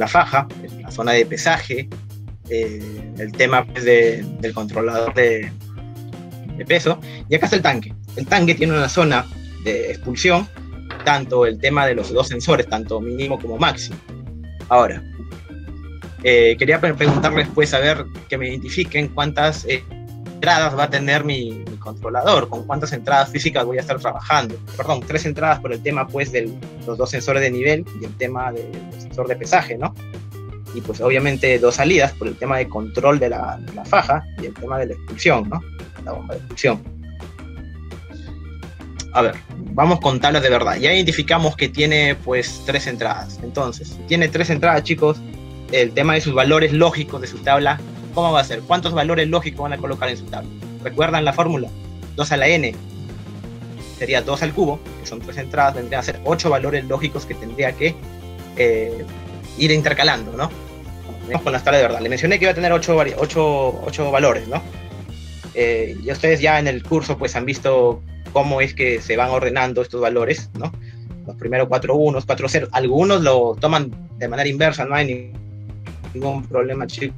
la faja, la zona de pesaje, eh, el tema pues, del controlador de, de peso, y acá está el tanque. El tanque tiene una zona de expulsión, tanto el tema de los dos sensores, tanto mínimo como máximo. Ahora, eh, quería preguntarles pues a ver que me identifiquen cuántas eh, entradas va a tener mi, controlador, con cuántas entradas físicas voy a estar trabajando. Perdón, tres entradas por el tema pues de los dos sensores de nivel y el tema del sensor de pesaje, ¿no? Y pues obviamente dos salidas por el tema de control de la, faja y el tema de la expulsión, ¿no? La bomba de expulsión. A ver, vamos con tablas de verdad. Ya identificamos que tiene pues tres entradas. Entonces, tiene tres entradas, chicos, el tema de sus valores lógicos de su tabla, ¿cómo va a ser? ¿Cuántos valores lógicos van a colocar en su tabla? ¿Recuerdan la fórmula? 2 a la n sería 2 al cubo, que son tres entradas, tendría que ser 8 valores lógicos que tendría que ir intercalando, ¿no? Con la tabla de verdad. Le mencioné que iba a tener 8, 8, 8 valores, ¿no? Eh, y ustedes ya en el curso pues han visto cómo es que se van ordenando estos valores, ¿no? Los primeros 4 unos, 4 ceros. Algunos lo toman de manera inversa, no hay ningún problema, chicos.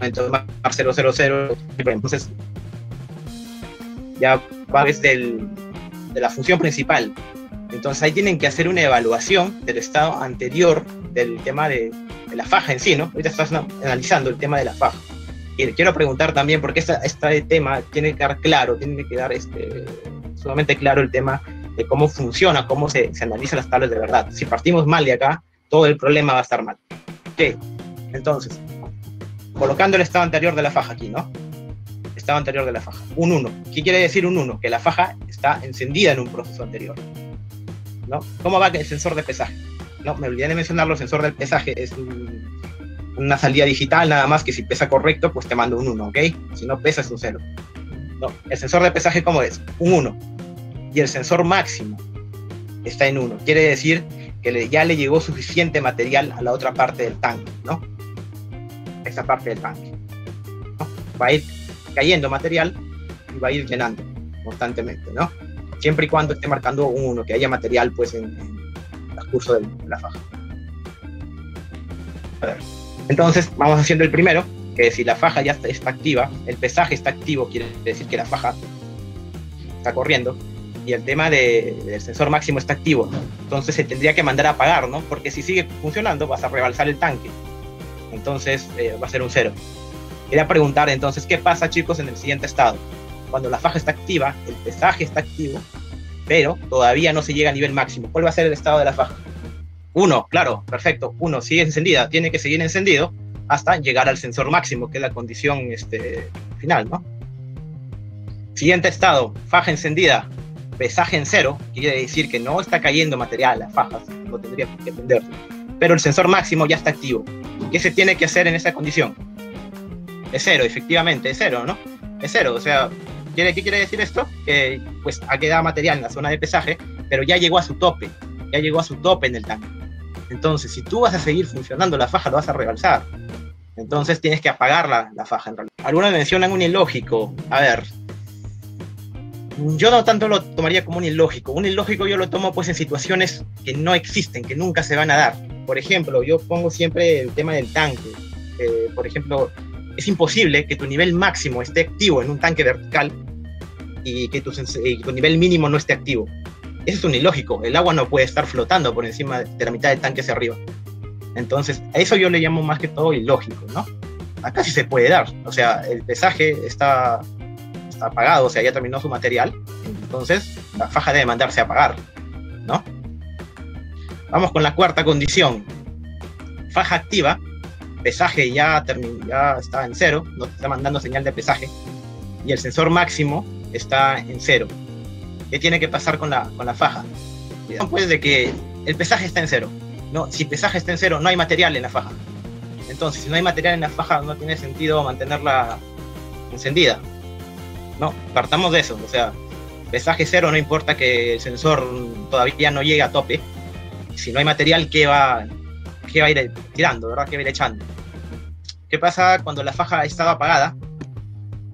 Entonces, 000, entonces ya va desde de la función principal. Entonces ahí tienen que hacer una evaluación del estado anterior del tema de, de la faja en sí, ¿no? Ahorita estás analizando el tema de la faja. Y quiero preguntar también, porque este tema tiene que quedar claro, tiene que quedar este, sumamente claro el tema de cómo funciona, cómo se, se analizan las tablas de verdad. Si partimos mal de acá, todo el problema va a estar mal. Ok, entonces, colocando el estado anterior de la faja aquí, ¿no? Estado anterior de la faja, un 1. ¿Qué quiere decir un 1? Que la faja está encendida en un proceso anterior. ¿No? ¿Cómo va el sensor de pesaje? No, me olvidé de mencionarlo, el sensor del pesaje es una salida digital nada más que si pesa correcto, pues te mando un 1, ¿ok? Si no pesa es un 0. No, el sensor de pesaje, ¿cómo es? Un 1. Y el sensor máximo está en 1. Quiere decir que ya le llegó suficiente material a la otra parte del tanque, ¿no? Esa parte del tanque. Va a ir cayendo material y va a ir llenando constantemente, ¿no? Siempre y cuando esté marcando un 1, que haya material pues en, en el transcurso de la faja. Entonces, vamos haciendo el primero, que si la faja ya está, está, activa, el pesaje está activo, quiere decir que la faja está corriendo, y el tema de, del sensor máximo está activo. Entonces se tendría que mandar a apagar, ¿no? Porque si sigue funcionando, vas a rebalsar el tanque. Entonces eh, va a ser un cero. Quería preguntar entonces, ¿qué pasa, chicos, en el siguiente estado? Cuando la faja está activa, el pesaje está activo, pero todavía no se llega a nivel máximo. ¿Cuál va a ser el estado de la faja? Uno, claro, perfecto. Uno sigue encendida, tiene que seguir encendido hasta llegar al sensor máximo, que es la condición este, final, ¿no? Siguiente estado, faja encendida, pesaje en cero, quiere decir que no está cayendo material, las fajas, no tendría que prender. Pero el sensor máximo ya está activo. ¿Qué se tiene que hacer en esa condición? Es cero, efectivamente, es cero, ¿no? Es cero, o sea, ¿qué quiere decir esto? Que pues ha quedado material en la zona de pesaje, pero ya llegó a su tope, ya llegó a su tope en el tanque. Entonces, si tú vas a seguir funcionando la faja, lo vas a rebalsar. Entonces tienes que apagar la, faja en realidad. Algunos mencionan un ilógico. A ver, yo no tanto lo tomaría como un ilógico. Un ilógico yo lo tomo pues en situaciones que no existen, que nunca se van a dar. Por ejemplo, yo pongo siempre el tema del tanque. Eh, por ejemplo, es imposible que tu nivel máximo esté activo en un tanque vertical y que tu, y tu nivel mínimo no esté activo. Eso es un ilógico. El agua no puede estar flotando por encima de la mitad del tanque hacia arriba. Entonces, a eso yo le llamo más que todo ilógico, ¿no? Acá sí se puede dar. O sea, el pesaje está está apagado, o sea, ya terminó su material, entonces la faja debe mandarse a apagar, ¿no? Vamos con la cuarta condición. Faja activa, pesaje ya, ya está en cero, no está mandando señal de pesaje, y el sensor máximo está en cero. ¿Qué tiene que pasar con la, con la faja? Pues de que el pesaje está en cero. No, si pesaje está en cero, no hay material en la faja. Entonces, si no hay material en la faja, no tiene sentido mantenerla encendida. No, partamos de eso. O sea, pesaje cero, no importa que el sensor todavía no llegue a tope. Si no hay material, ¿qué va, qué va a ir tirando, verdad? ¿Qué va a ir echando? ¿Qué pasa cuando la faja ha estado apagada?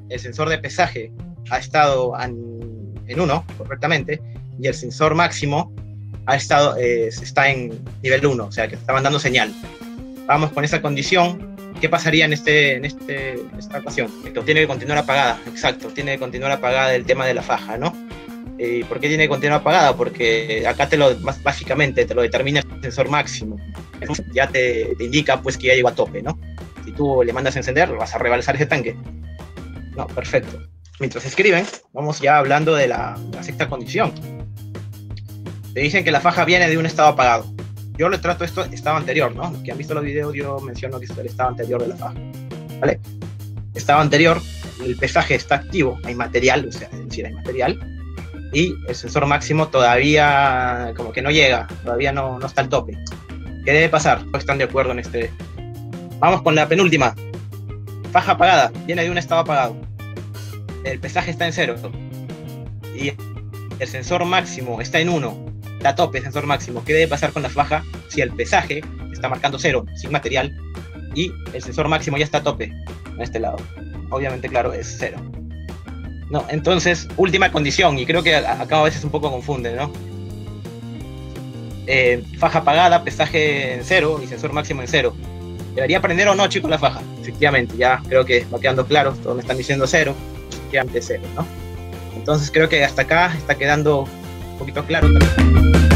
El sensor de pesaje ha estado en uno correctamente y el sensor máximo ha estado, eh, está en nivel 1, o sea, que está mandando señal. Vamos con esa condición. ¿Qué pasaría en, este, en, este, esta ocasión? Esto tiene que continuar apagada, exacto, tiene que continuar apagada el tema de la faja, ¿no? ¿Y por qué tiene que continuar apagada? Porque acá te lo, básicamente te lo determina el sensor máximo. Ya te, te indica pues que ya llegó a tope, ¿no? Si tú le mandas a encender, vas a rebalsar ese tanque. No, perfecto. Mientras escriben, vamos ya hablando de la, la sexta condición. Te dicen que la faja viene de un estado apagado. Yo le trato esto estado anterior, ¿no? Los que han visto los videos, yo menciono que es el estado anterior de la faja. ¿Vale? Estado anterior, el pesaje está activo, hay material, o sea, es decir, hay material, y el sensor máximo todavía como que no llega, todavía no, no está al tope. ¿Qué debe pasar? No están de acuerdo en este. Vamos con la penúltima. Faja apagada, viene de un estado apagado. El pesaje está en cero. Y el sensor máximo está en 1, está a tope sensor máximo, ¿qué debe pasar con la faja si el pesaje está marcando 0 sin material y el sensor máximo ya está a tope en este lado? Obviamente, claro, es 0. No, entonces, última condición, y creo que acá a veces un poco confunde, ¿no? Eh, faja apagada, pesaje en 0 y sensor máximo en 0. ¿Debería prender o no, chicos, la faja? Efectivamente, ya creo que va quedando claro, todos me están diciendo 0, efectivamente 0, ¿no? Entonces creo que hasta acá está quedando un poquito claro también.